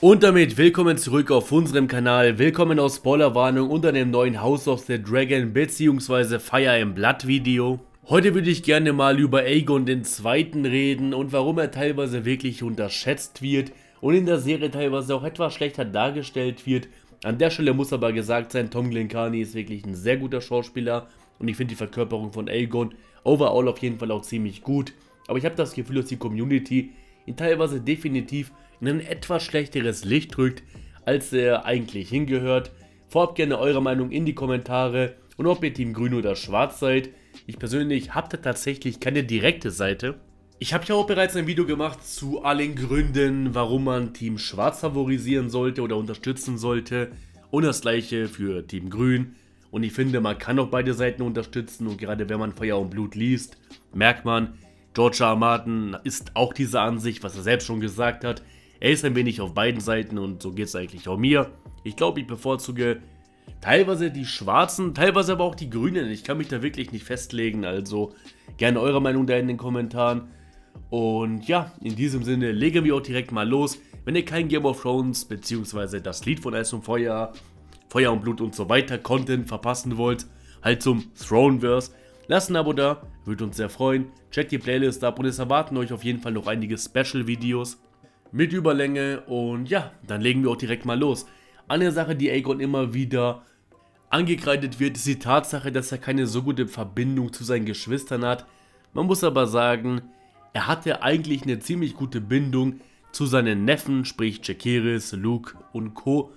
Und damit willkommen zurück auf unserem Kanal, willkommen aus Spoilerwarnung unter dem neuen House of the Dragon bzw. Fire im Blood Video. Heute würde ich gerne mal über Aegon den Zweiten reden und warum er teilweise wirklich unterschätzt wird und in der Serie teilweise auch etwas schlechter dargestellt wird. An der Stelle muss aber gesagt sein, Tom Glencani ist wirklich ein sehr guter Schauspieler und ich finde die Verkörperung von Aegon overall auf jeden Fall auch ziemlich gut. Aber ich habe das Gefühl, dass die Community ihn teilweise definitiv in ein etwas schlechteres Licht rückt, als er eigentlich hingehört. Vorab gerne eure Meinung in die Kommentare und ob ihr Team Grün oder Schwarz seid. Ich persönlich habe da tatsächlich keine direkte Seite. Ich habe ja auch bereits ein Video gemacht zu allen Gründen, warum man Team Schwarz favorisieren sollte oder unterstützen sollte. Und das gleiche für Team Grün. Und ich finde, man kann auch beide Seiten unterstützen und gerade wenn man Feuer und Blut liest, merkt man, George R. Martin ist auch dieser Ansicht, was er selbst schon gesagt hat. Er ist ein wenig auf beiden Seiten und so geht es eigentlich auch mir. Ich glaube, ich bevorzuge teilweise die Schwarzen, teilweise aber auch die Grünen. Ich kann mich da wirklich nicht festlegen, also gerne eure Meinung da in den Kommentaren. Und ja, in diesem Sinne legen wir auch direkt mal los. Wenn ihr kein Game of Thrones bzw. das Lied von Eis und Feuer, Feuer und Blut und so weiter Content verpassen wollt, halt zum Throneverse, lasst ein Abo da, würde uns sehr freuen. Checkt die Playlist ab und es erwarten euch auf jeden Fall noch einige Special-Videos mit Überlänge und ja, dann legen wir auch direkt mal los. Eine Sache, die Aegon immer wieder angekreidet wird, ist die Tatsache, dass er keine so gute Verbindung zu seinen Geschwistern hat. Man muss aber sagen, er hatte eigentlich eine ziemlich gute Bindung zu seinen Neffen, sprich Jaehaerys, Luke und Co.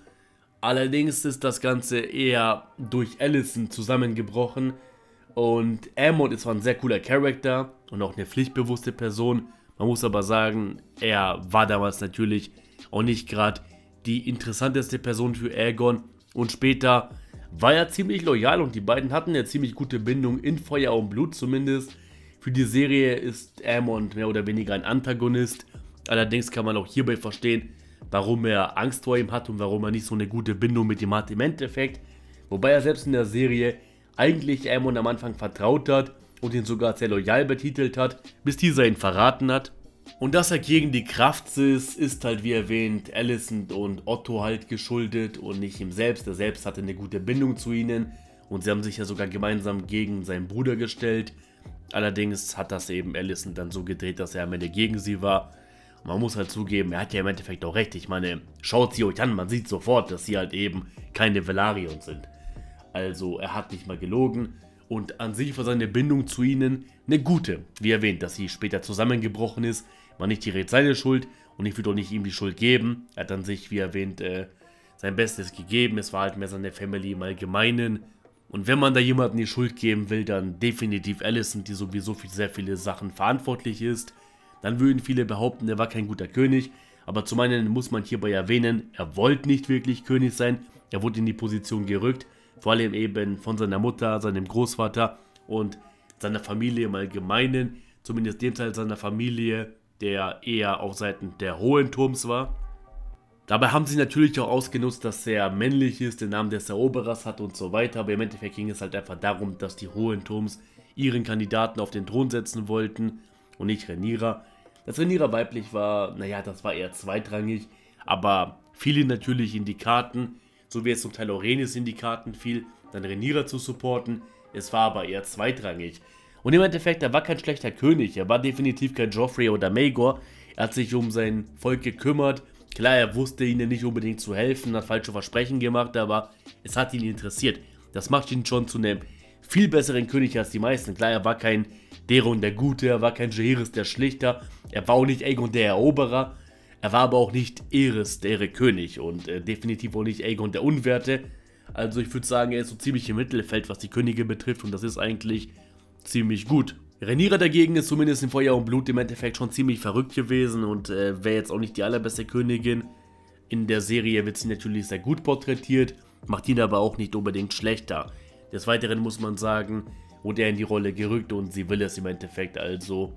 Allerdings ist das Ganze eher durch Allison zusammengebrochen und Aemon ist zwar ein sehr cooler Charakter und auch eine pflichtbewusste Person, man muss aber sagen, er war damals natürlich auch nicht gerade die interessanteste Person für Aegon und später war er ziemlich loyal und die beiden hatten eine ziemlich gute Bindung in Feuer und Blut zumindest. Für die Serie ist Aemon mehr oder weniger ein Antagonist. Allerdings kann man auch hierbei verstehen, warum er Angst vor ihm hat und warum er nicht so eine gute Bindung mit ihm hat im Endeffekt. Wobei er selbst in der Serie eigentlich Aemon am Anfang vertraut hat und ihn sogar sehr loyal betitelt hat, bis dieser ihn verraten hat. Und dass er gegen die Kraft ist, ist halt wie erwähnt Alicent und Otto halt geschuldet und nicht ihm selbst. Er selbst hatte eine gute Bindung zu ihnen und sie haben sich ja sogar gemeinsam gegen seinen Bruder gestellt. Allerdings hat das eben Alicent dann so gedreht, dass er am Ende gegen sie war. Und man muss halt zugeben, er hat ja im Endeffekt auch recht. Ich meine, schaut sie euch an, man sieht sofort, dass sie halt eben keine Velarions sind. Also er hat nicht mal gelogen und an sich war seine Bindung zu ihnen eine gute. Wie erwähnt, dass sie später zusammengebrochen ist, war nicht direkt seine Schuld und ich würde auch nicht ihm die Schuld geben. Er hat an sich, wie erwähnt, äh, sein Bestes gegeben. Es war halt mehr seine Family im Allgemeinen. Und wenn man da jemanden die Schuld geben will, dann definitiv Allison, die sowieso für sehr viele Sachen verantwortlich ist. Dann würden viele behaupten, er war kein guter König. Aber zum einen muss man hierbei erwähnen, er wollte nicht wirklich König sein. Er wurde in die Position gerückt vor allem eben von seiner Mutter, seinem Großvater und seiner Familie im Allgemeinen, zumindest dem Teil seiner Familie, der eher auf Seiten der Hohen Turms war. Dabei haben sie natürlich auch ausgenutzt, dass er männlich ist, den Namen des Eroberers hat und so weiter, aber im Endeffekt ging es halt einfach darum, dass die Hohen Turms ihren Kandidaten auf den Thron setzen wollten und nicht Renira. Dass Renira weiblich war, naja, das war eher zweitrangig, aber fiel natürlich in die Karten, so wie es zum Teil auch in die Karten fiel, dann Reniera zu supporten. Es war aber eher zweitrangig. Und im Endeffekt, er war kein schlechter König. Er war definitiv kein Joffrey oder Maegor. Er hat sich um sein Volk gekümmert. Klar, er wusste ihnen nicht unbedingt zu helfen, hat falsche Versprechen gemacht, aber es hat ihn interessiert. Das macht ihn schon zu einem viel besseren König als die meisten. Klar, er war kein Deron der Gute, er war kein Jaehaerys der Schlichter, er war auch nicht Aegon der Eroberer, er war aber auch nicht Eris, der König und äh, definitiv auch nicht Aegon der Unwerte. Also ich würde sagen, er ist so ziemlich im Mittelfeld, was die Könige betrifft und das ist eigentlich ziemlich gut. Renira dagegen ist zumindest in Feuer und Blut im Endeffekt schon ziemlich verrückt gewesen und äh, wäre jetzt auch nicht die allerbeste Königin. In der Serie wird sie natürlich sehr gut porträtiert, macht ihn aber auch nicht unbedingt schlechter. Des Weiteren muss man sagen, wurde er in die Rolle gerückt und sie will es im Endeffekt, also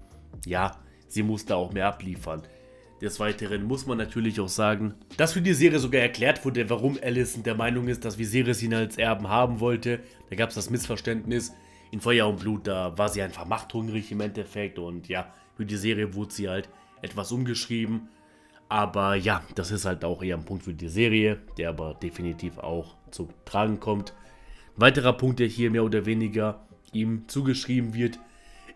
ja, sie muss da auch mehr abliefern. Des Weiteren muss man natürlich auch sagen, dass für die Serie sogar erklärt wurde, warum Allison der Meinung ist, dass Viserys ihn als Erben haben wollte. Da gab es das Missverständnis. In Feuer und Blut, da war sie einfach machthungrig im Endeffekt und ja, für die Serie wurde sie halt etwas umgeschrieben. Aber ja, das ist halt auch eher ein Punkt für die Serie, der aber definitiv auch zu tragen kommt. Ein weiterer Punkt, der hier mehr oder weniger ihm zugeschrieben wird,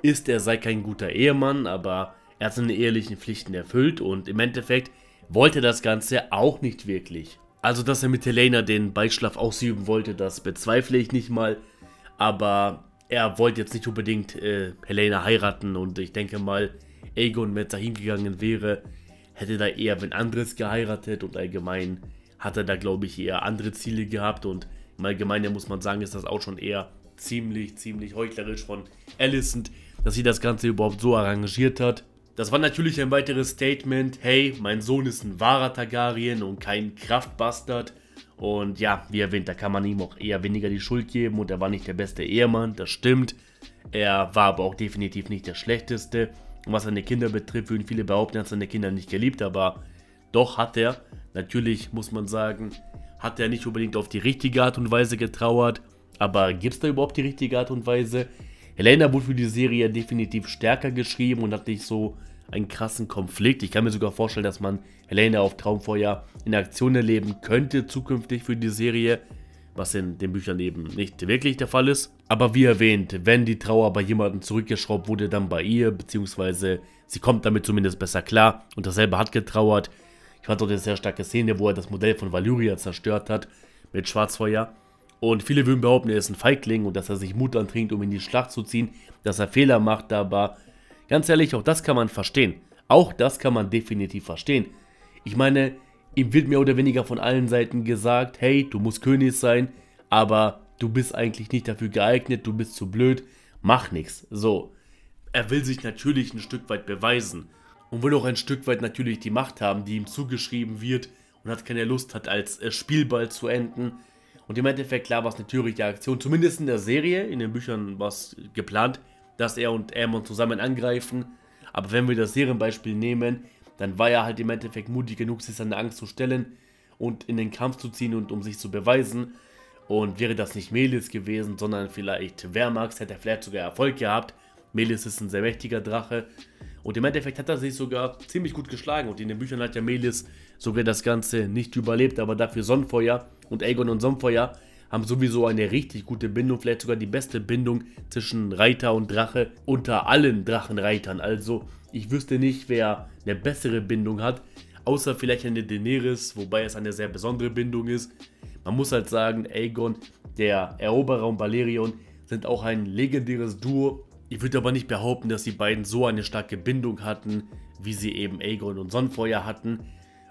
ist, er sei kein guter Ehemann, aber er hat seine ehelichen Pflichten erfüllt und im Endeffekt wollte das Ganze auch nicht wirklich. Also, dass er mit Helena den Beischlaf ausüben wollte, das bezweifle ich nicht mal. Aber er wollte jetzt nicht unbedingt äh, Helena heiraten und ich denke mal, Aegon, wenn es dahin gegangen wäre, hätte da eher wenn anderes geheiratet und allgemein hat er da, glaube ich, eher andere Ziele gehabt und im Allgemeinen muss man sagen, ist das auch schon eher ziemlich, ziemlich heuchlerisch von Alicent, dass sie das Ganze überhaupt so arrangiert hat. Das war natürlich ein weiteres Statement, hey, mein Sohn ist ein wahrer Targaryen und kein Kraftbastard. Und ja, wie erwähnt, da kann man ihm auch eher weniger die Schuld geben und er war nicht der beste Ehemann, das stimmt. Er war aber auch definitiv nicht der schlechteste. Und was seine Kinder betrifft, würden viele behaupten, er hat seine Kinder nicht geliebt, aber doch hat er. Natürlich muss man sagen, hat er nicht unbedingt auf die richtige Art und Weise getrauert. Aber gibt es da überhaupt die richtige Art und Weise? Helena wurde für die Serie definitiv stärker geschrieben und hat nicht so einen krassen Konflikt. Ich kann mir sogar vorstellen, dass man Helena auf Traumfeuer in Aktion erleben könnte zukünftig für die Serie, was in den Büchern eben nicht wirklich der Fall ist. Aber wie erwähnt, wenn die Trauer bei jemandem zurückgeschraubt wurde, dann bei ihr, beziehungsweise sie kommt damit zumindest besser klar und dasselbe hat getrauert. Ich fand auch eine sehr starke Szene, wo er das Modell von Valyria zerstört hat mit Schwarzfeuer. Und viele würden behaupten, er ist ein Feigling und dass er sich Mut antrinkt, um in die Schlacht zu ziehen, dass er Fehler macht, aber ganz ehrlich, auch das kann man verstehen. Auch das kann man definitiv verstehen. Ich meine, ihm wird mehr oder weniger von allen Seiten gesagt, hey, du musst König sein, aber du bist eigentlich nicht dafür geeignet, du bist zu blöd, mach nichts. So, er will sich natürlich ein Stück weit beweisen und will auch ein Stück weit natürlich die Macht haben, die ihm zugeschrieben wird und hat keine Lust hat, als äh, Spielball zu enden. Und im Endeffekt, klar, war es eine törichte Aktion, zumindest in der Serie, in den Büchern war es geplant, dass er und Aemon zusammen angreifen. Aber wenn wir das Serienbeispiel nehmen, dann war er halt im Endeffekt mutig genug, sich seine Angst zu stellen und in den Kampf zu ziehen und um sich zu beweisen. Und wäre das nicht Melis gewesen, sondern vielleicht Wehrmax, hätte er vielleicht sogar Erfolg gehabt. Melis ist ein sehr mächtiger Drache. Und im Endeffekt hat er sich sogar ziemlich gut geschlagen. Und in den Büchern hat ja Melis sogar das Ganze nicht überlebt, aber dafür Sonnenfeuer. Und Aegon und Sonnenfeuer haben sowieso eine richtig gute Bindung, vielleicht sogar die beste Bindung zwischen Reiter und Drache unter allen Drachenreitern. Also ich wüsste nicht, wer eine bessere Bindung hat, außer vielleicht eine Daenerys, wobei es eine sehr besondere Bindung ist. Man muss halt sagen, Aegon, der Eroberer und Balerion sind auch ein legendäres Duo. Ich würde aber nicht behaupten, dass die beiden so eine starke Bindung hatten, wie sie eben Aegon und Sonnenfeuer hatten.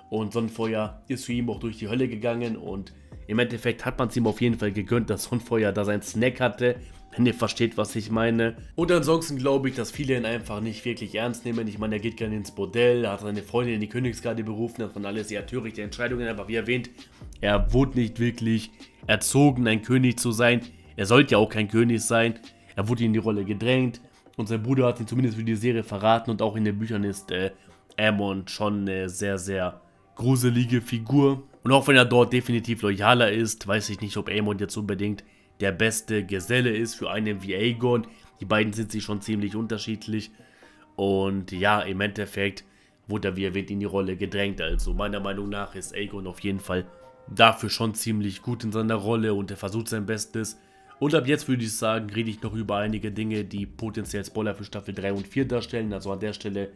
Und Sonnenfeuer ist für ihn auch durch die Hölle gegangen und im Endeffekt hat man es ihm auf jeden Fall gegönnt, dass Sonnenfeuer da seinen Snack hatte wenn ihr versteht, was ich meine. Und ansonsten glaube ich, dass viele ihn einfach nicht wirklich ernst nehmen. Ich meine, er geht gerne ins Bordell, hat seine Freundin in die Königsgarde berufen, das waren alles eher törichte Entscheidungen, aber wie erwähnt, er wurde nicht wirklich erzogen, ein König zu sein. Er sollte ja auch kein König sein. Er wurde in die Rolle gedrängt und sein Bruder hat ihn zumindest für die Serie verraten und auch in den Büchern ist äh, Aemon schon eine sehr, sehr gruselige Figur. Und auch wenn er dort definitiv loyaler ist, weiß ich nicht, ob Aemon jetzt unbedingt der beste Geselle ist für einen wie Aegon. Die beiden sind sich schon ziemlich unterschiedlich. Und ja, im Endeffekt wurde er, wie erwähnt, in die Rolle gedrängt. Also meiner Meinung nach ist Aegon auf jeden Fall dafür schon ziemlich gut in seiner Rolle und er versucht sein Bestes. Und ab jetzt würde ich sagen, rede ich noch über einige Dinge, die potenziell Spoiler für Staffel 3 und 4 darstellen. Also an der Stelle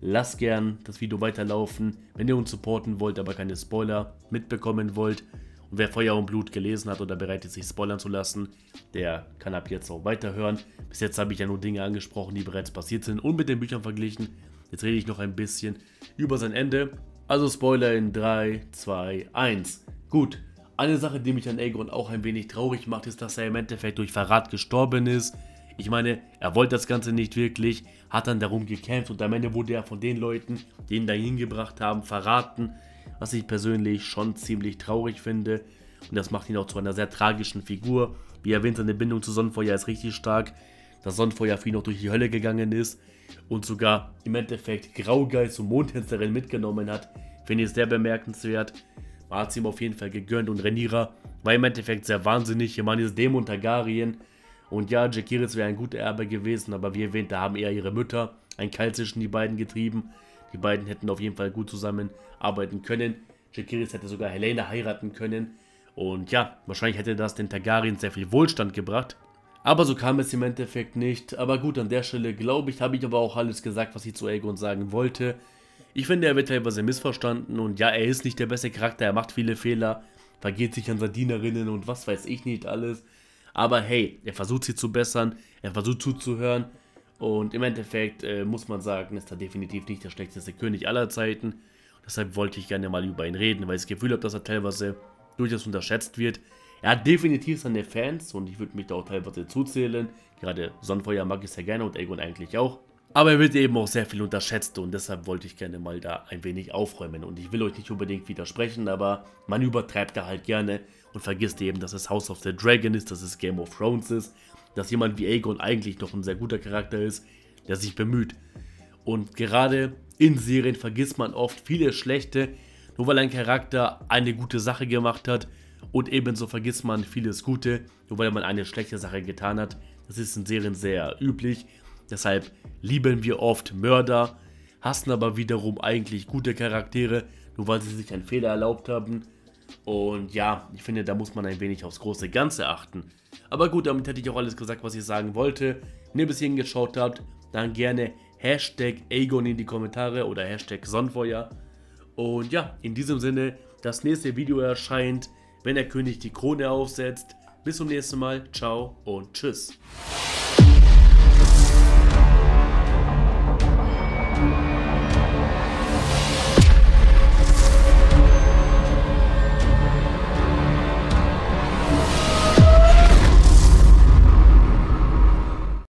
lasst gern das Video weiterlaufen, wenn ihr uns supporten wollt, aber keine Spoiler mitbekommen wollt. Und wer Feuer und Blut gelesen hat oder bereit ist, sich spoilern zu lassen, der kann ab jetzt auch weiterhören. Bis jetzt habe ich ja nur Dinge angesprochen, die bereits passiert sind und mit den Büchern verglichen. Jetzt rede ich noch ein bisschen über sein Ende. Also Spoiler in 3, 2, 1. Gut, eine Sache, die mich an Aegon auch ein wenig traurig macht, ist, dass er im Endeffekt durch Verrat gestorben ist. Ich meine, er wollte das Ganze nicht wirklich, hat dann darum gekämpft und am Ende wurde er von den Leuten, die ihn dahin gebracht haben, verraten was ich persönlich schon ziemlich traurig finde. Und das macht ihn auch zu einer sehr tragischen Figur. Wie erwähnt, seine Bindung zu Sonnenfeuer ist richtig stark. Dass Sonnenfeuer für ihn auch durch die Hölle gegangen ist und sogar im Endeffekt Graugeist und Mondtänzerin mitgenommen hat, finde ich sehr bemerkenswert. Man hat es ihm auf jeden Fall gegönnt und Renira war im Endeffekt sehr wahnsinnig. Ihr Mann ist Dämon Targaryen. Und ja, Jakiris wäre ein guter Erbe gewesen, aber wie erwähnt, da haben eher ihre Mütter ein Keil zwischen die beiden getrieben. Die beiden hätten auf jeden Fall gut zusammenarbeiten können. Jaehaerys hätte sogar Helena heiraten können. Und ja, wahrscheinlich hätte das den Targaryen sehr viel Wohlstand gebracht. Aber so kam es im Endeffekt nicht. Aber gut, an der Stelle glaube ich, habe ich aber auch alles gesagt, was ich zu Aegon sagen wollte. Ich finde, er wird teilweise missverstanden und ja, er ist nicht der beste Charakter, er macht viele Fehler, vergeht sich an seine Dienerinnen und was weiß ich nicht alles. Aber hey, er versucht sie zu bessern, er versucht zuzuhören und im Endeffekt äh, muss man sagen, ist er definitiv nicht der schlechteste König aller Zeiten. Deshalb wollte ich gerne mal über ihn reden, weil ich das Gefühl habe, dass er teilweise durchaus unterschätzt wird. Er hat definitiv seine Fans und ich würde mich da auch teilweise zuzählen. Gerade Sonnenfeuer mag ich sehr gerne und Aegon eigentlich auch. Aber er wird eben auch sehr viel unterschätzt und deshalb wollte ich gerne mal da ein wenig aufräumen. Und ich will euch nicht unbedingt widersprechen, aber man übertreibt da halt gerne und vergisst eben, dass es House of the Dragon ist, dass es Game of Thrones ist, dass jemand wie Aegon eigentlich doch ein sehr guter Charakter ist, der sich bemüht. Und gerade in Serien vergisst man oft viele schlechte, nur weil ein Charakter eine gute Sache gemacht hat und ebenso vergisst man vieles Gute, nur weil man eine schlechte Sache getan hat. Das ist in Serien sehr üblich Deshalb lieben wir oft Mörder, hassen aber wiederum eigentlich gute Charaktere, nur weil sie sich einen Fehler erlaubt haben. Und ja, ich finde, da muss man ein wenig aufs große Ganze achten. Aber gut, damit hätte ich auch alles gesagt, was ich sagen wollte. Wenn ihr bis hierhin geschaut habt, dann gerne Hashtag Aegon in die Kommentare oder Hashtag Sonnenfeuer. Und ja, in diesem Sinne, das nächste Video erscheint, wenn der König die Krone aufsetzt. Bis zum nächsten Mal, ciao und tschüss.